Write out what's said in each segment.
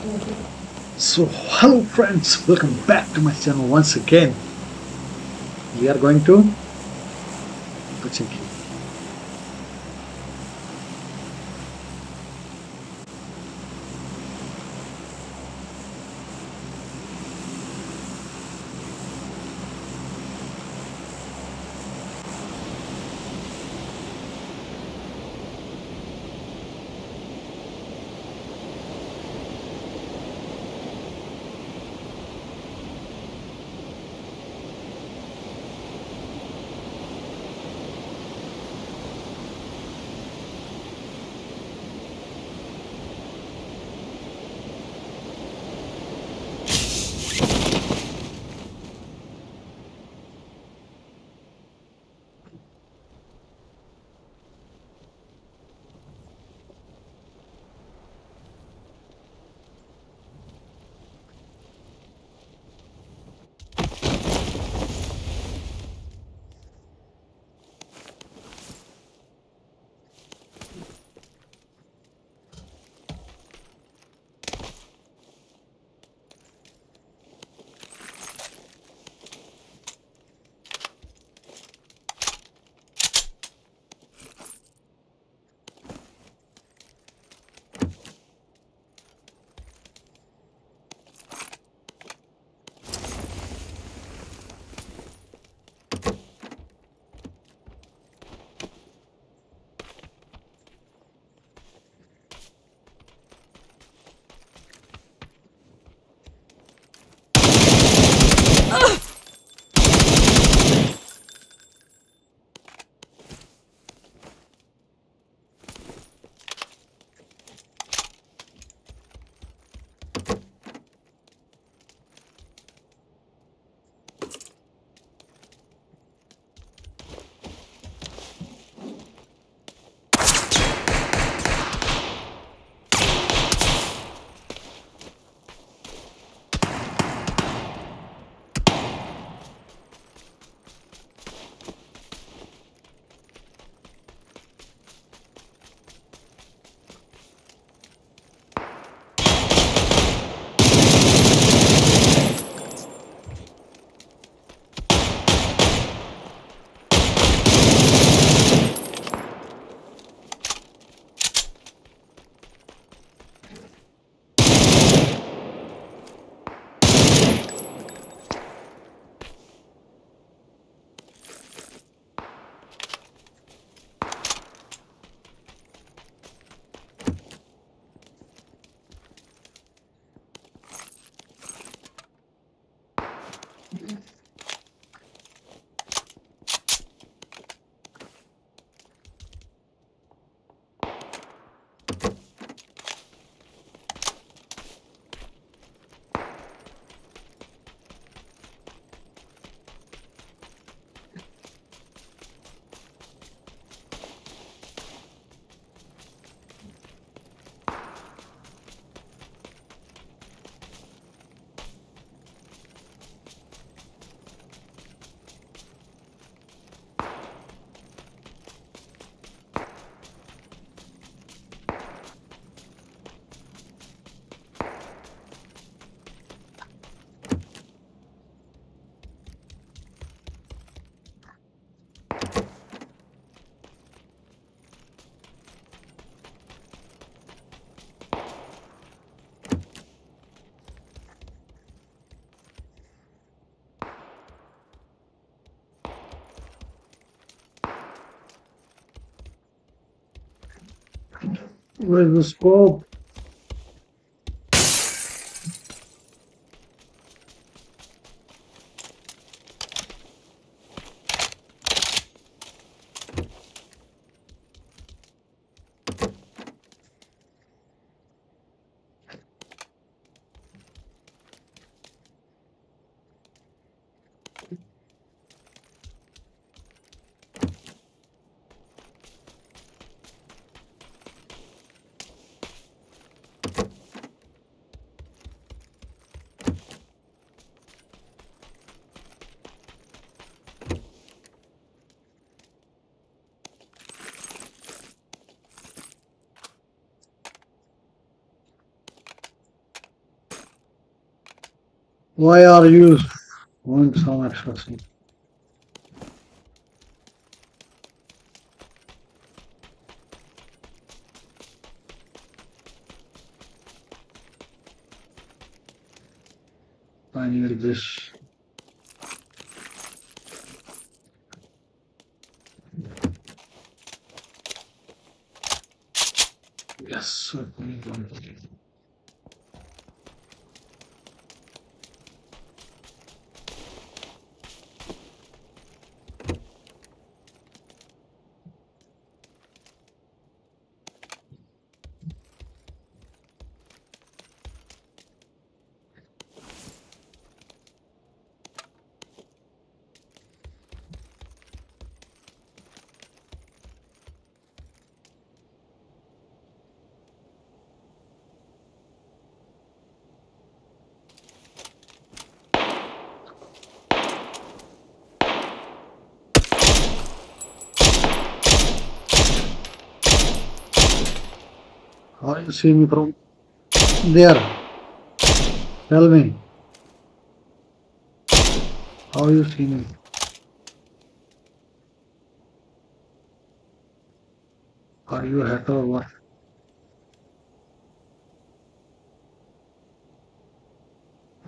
So, hello friends, welcome back to my channel once again. We are going to Pochinki. Where's the scope? Why are you going so extra sleep? I need this. Yes, I need one. How you see me from there? Tell me. How you see me? Are you a or what?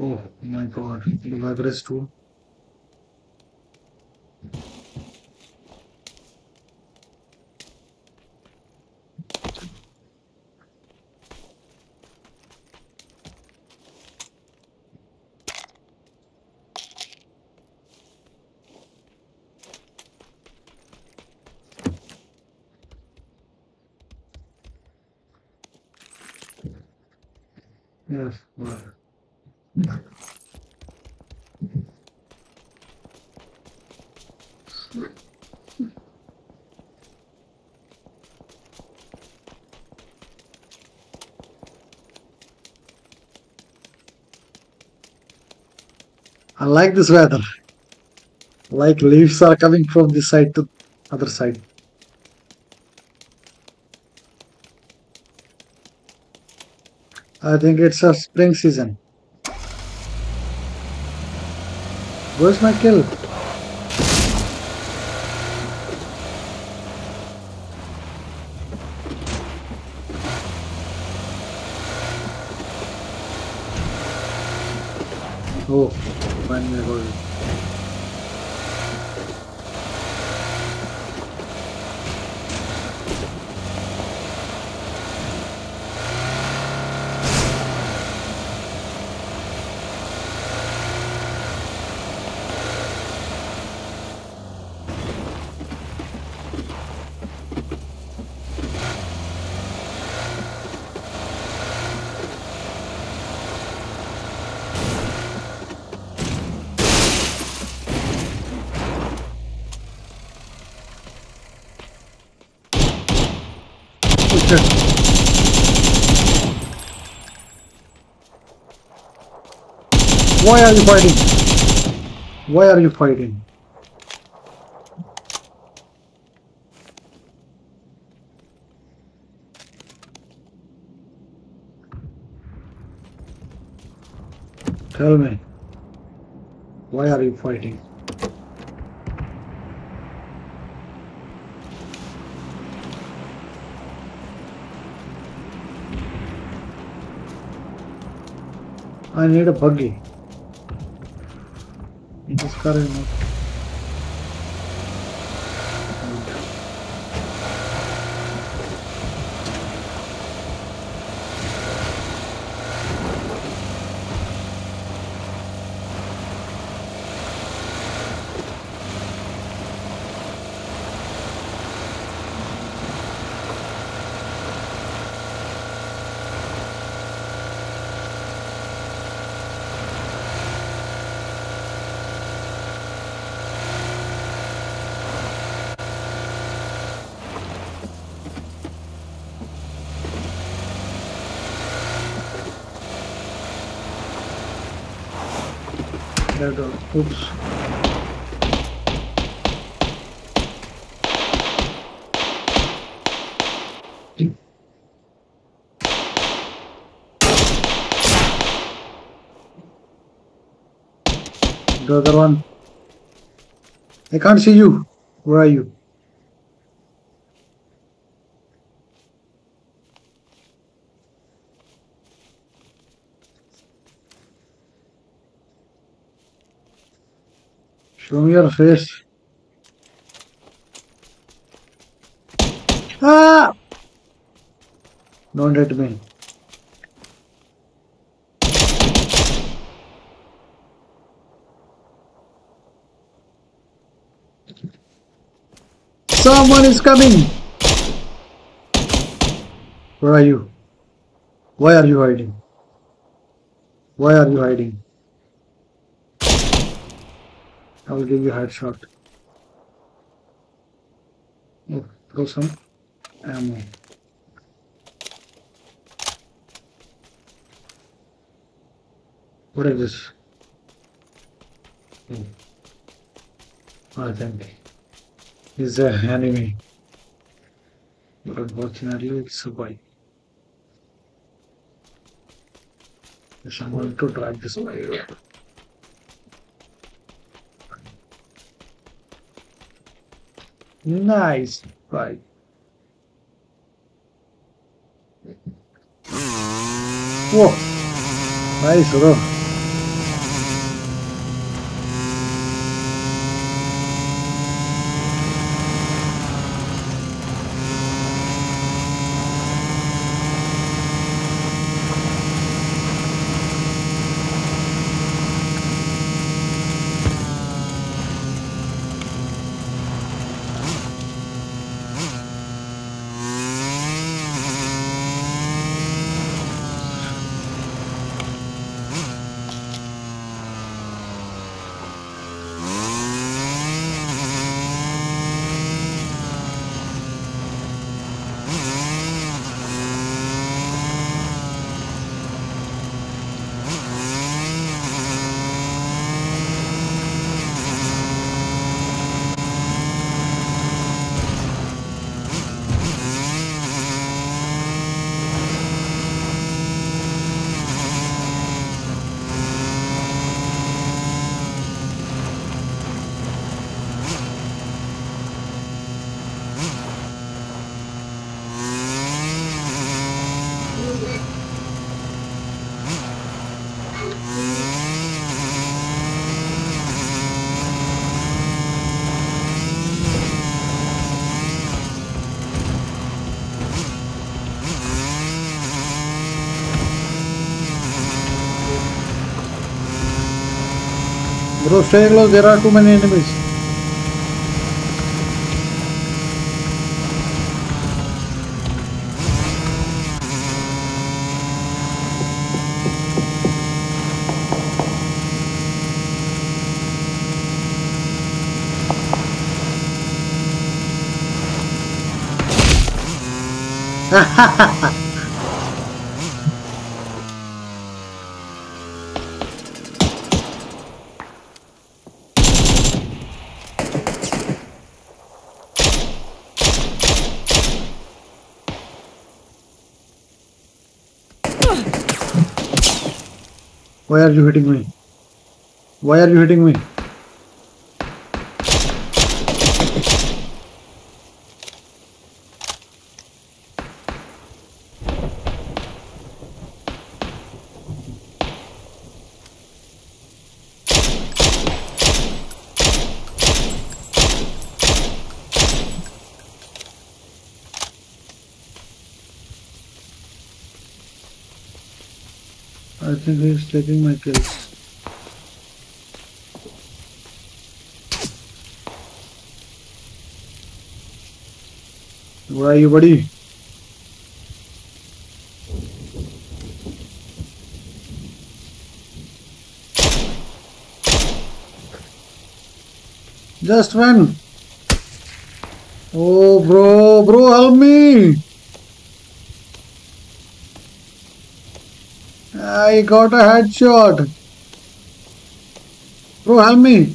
Oh my god, the weather is I like this weather. Like leaves are coming from this side to other side. I think it's a spring season. Where's my kill? Oh, finally I got it. Why are you fighting? Why are you fighting? Tell me. Why are you fighting? I need a buggy. This car There goes. Oops. The other one. I can't see you. Where are you? Show me your face. Ah! Don't hit me. Someone is coming! Where are you? Why are you hiding? Why are you hiding? I will give you a headshot. Oh, throw some ammo. What is this? Oh. I think is an enemy. But unfortunately it's a bike. Going to drive this bike. Nice bike. Whoa! Nice, bro. Stay close, there are too many enemies. Ha ha ha ha! Why are you hitting me? Why are you hitting me? I think he's taking my kills. Where are you, buddy? Just run. Oh, bro, bro, help me. I got a headshot. Bro, help me.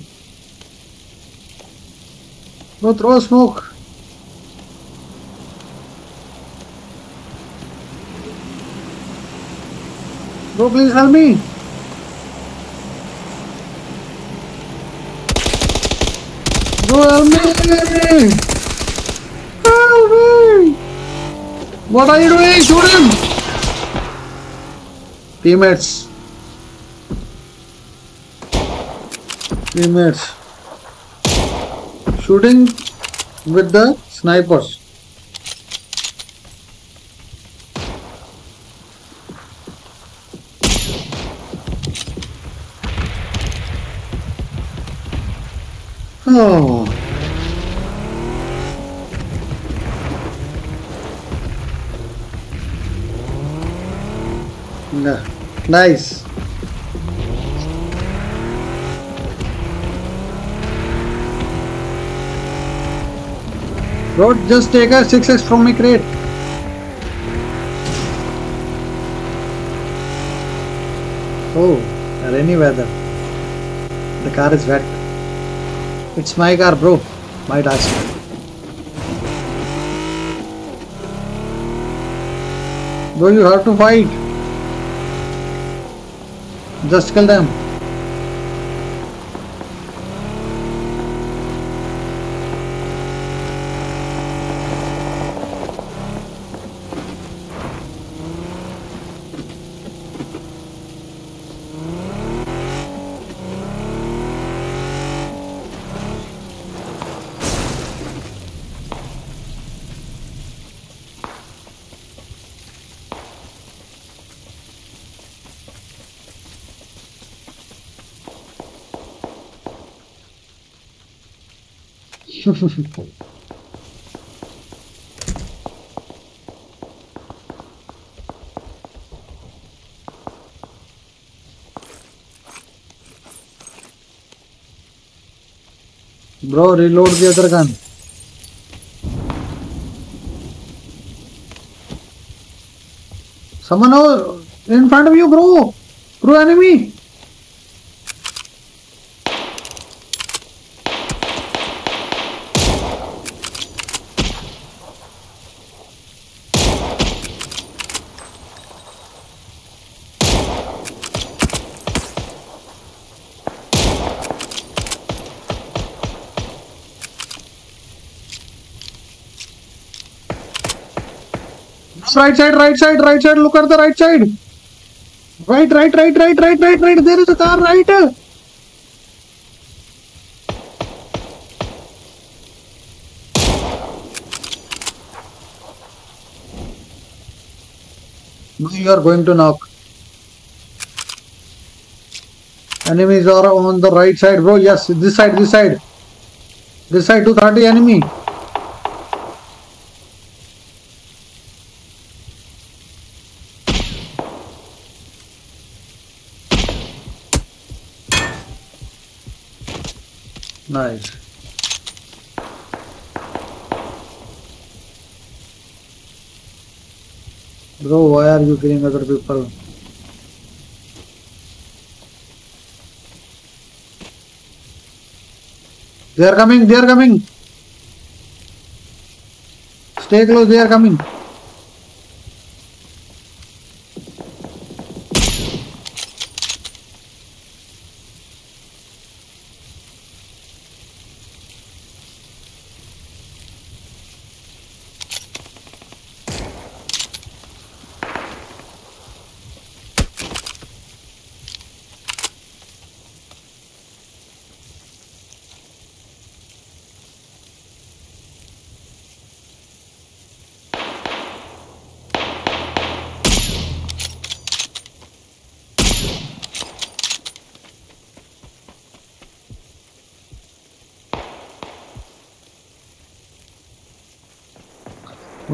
Bro, throw smoke. Bro, please help me. Bro, help me! Help me! What are you doing? Shoot him! Teammates. Teammates. Shooting with the snipers. Oh. Nice. Bro, just take a 6x from me crate. Oh, rainy weather. The car is wet. It's my car, bro. My task. Bro, you have to fight. Just kill them. Bro, reload the other gun. Someone o- in front of you, bro. Bro, enemy. Right side, right side, right side. Look at the right side. Right, right, right, right, right, right, right. There is a car, right. Now you are going to knock. Enemies are on the right side, bro. Yes, this side, this side. This side, 230 enemy. Nice. Bro, why are you killing other people? They are coming, they are coming. Stay close, they are coming.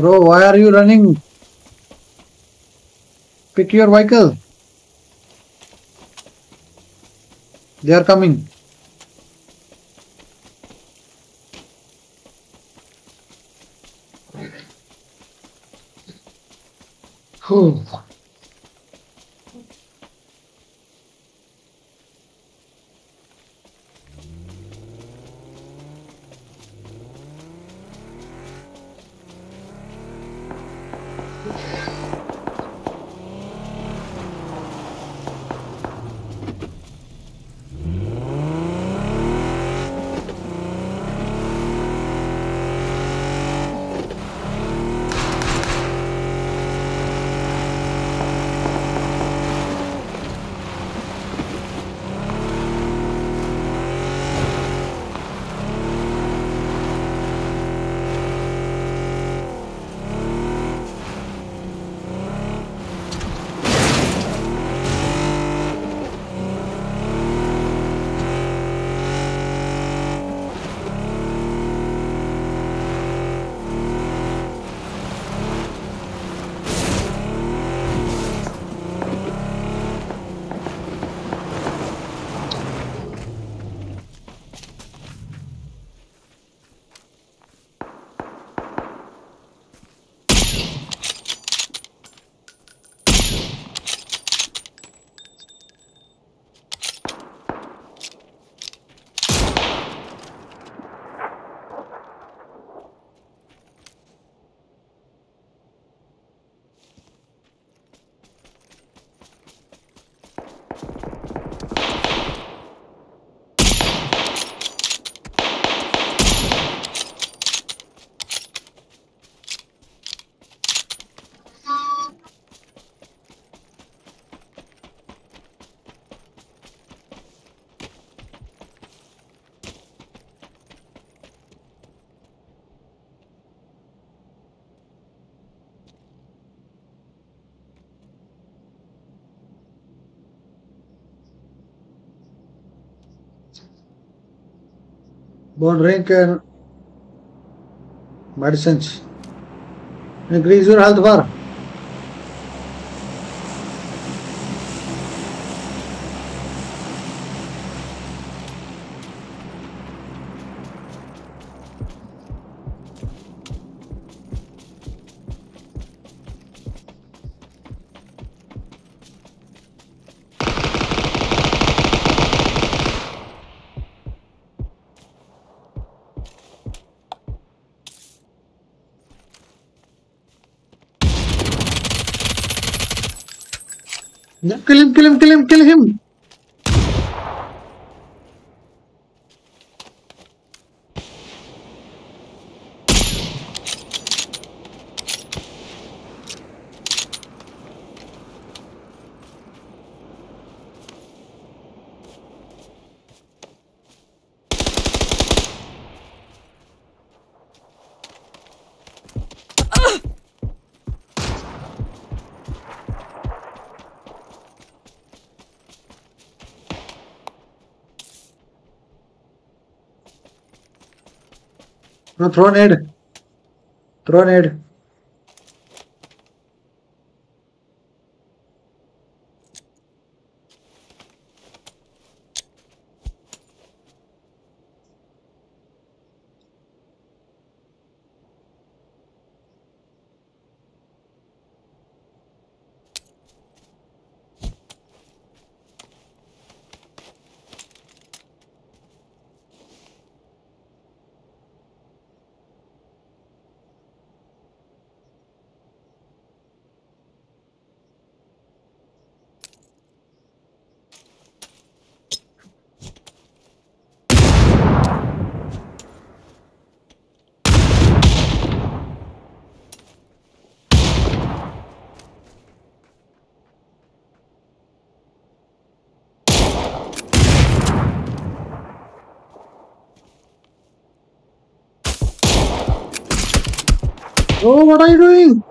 Bro, why are you running? Pick your vehicle. They are coming. And drink uh, medicines. Increase your health bar. Kill him, kill him, kill him, kill him. No, throw nade. Throw nade. Oh, what are you doing?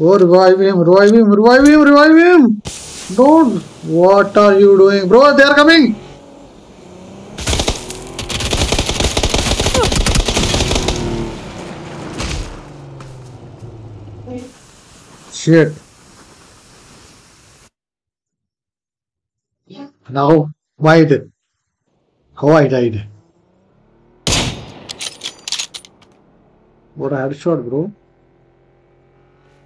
Oh, revive him, revive him, revive him, revive him! Don't! What are you doing? Bro, they are coming! Shit. Now, why did? How I died? What a headshot, bro.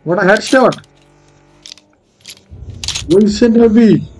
What a headshot! Wilson Abbey.